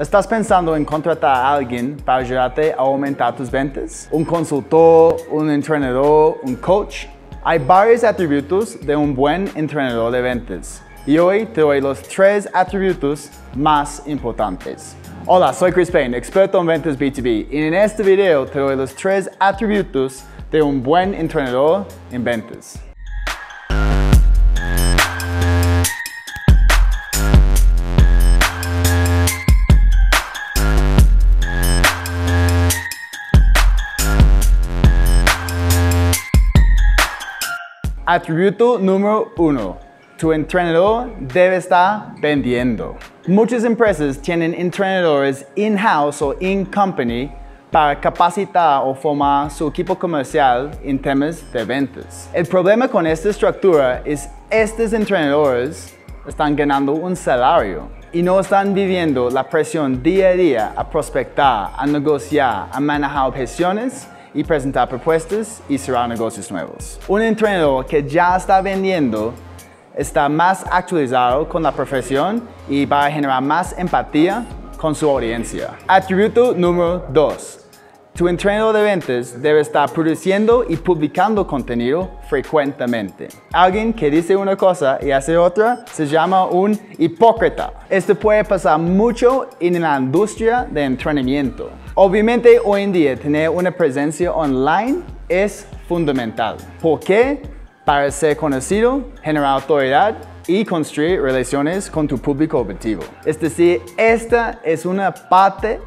¿Estás pensando en contratar a alguien para ayudarte a aumentar tus ventas? ¿Un consultor, un entrenador, un coach? Hay varios atributos de un buen entrenador de ventas. Y hoy te doy los tres atributos más importantes. Hola, soy Chris Payne, experto en ventas B2B. Y en este video te doy los tres atributos de un buen entrenador en ventas. Atributo número uno. Tu entrenador debe estar vendiendo. Muchas empresas tienen entrenadores in-house o in-company para capacitar o formar su equipo comercial en temas de ventas. El problema con esta estructura es estos entrenadores están ganando un salario y no están viviendo la presión día a día a prospectar, a negociar, a manejar objeciones y presentar propuestas y cerrar negocios nuevos. Un entrenador que ya está vendiendo está más actualizado con la profesión y va a generar más empatía con su audiencia. Atributo número 2. Tu entrenador de ventas debe estar produciendo y publicando contenido frecuentemente. Alguien que dice una cosa y hace otra se llama un hipócrita. Esto puede pasar mucho en la industria de entrenamiento. Obviamente hoy en día tener una presencia online es fundamental. ¿Por qué? Para ser conocido, generar autoridad y construir relaciones con tu público objetivo. Es decir, esta es una parte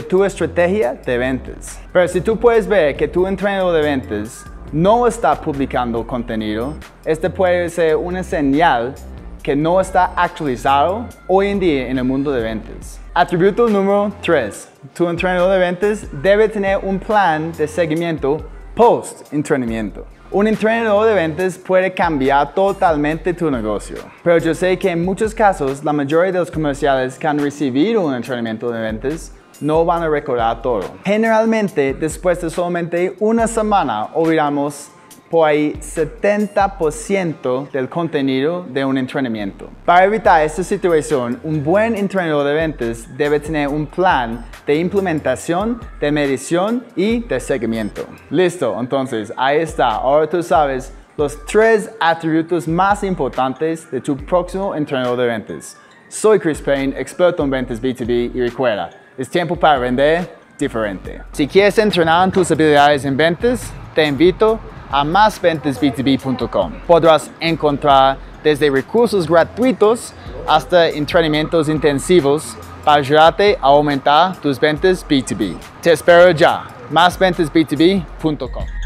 tu estrategia de ventas. Pero si tú puedes ver que tu entrenador de ventas no está publicando contenido, este puede ser una señal que no está actualizado hoy en día en el mundo de ventas. Atributo número 3. Tu entrenador de ventas debe tener un plan de seguimiento post-entrenamiento. Un entrenador de ventas puede cambiar totalmente tu negocio, pero yo sé que en muchos casos la mayoría de los comerciales que han recibido un entrenamiento de ventas no van a recordar todo. Generalmente, después de solamente una semana, olvidamos por ahí 70% del contenido de un entrenamiento. Para evitar esta situación, un buen entrenador de ventas debe tener un plan de implementación, de medición y de seguimiento. Listo, entonces ahí está. Ahora tú sabes los tres atributos más importantes de tu próximo entrenador de ventas. Soy Chris Payne, experto en ventas B2B y recuerda, es tiempo para vender diferente. Si quieres entrenar tus habilidades en ventas, te invito a másventasb2b.com. Podrás encontrar desde recursos gratuitos hasta entrenamientos intensivos para ayudarte a aumentar tus ventas B2B. Te espero ya, másventasb2b.com.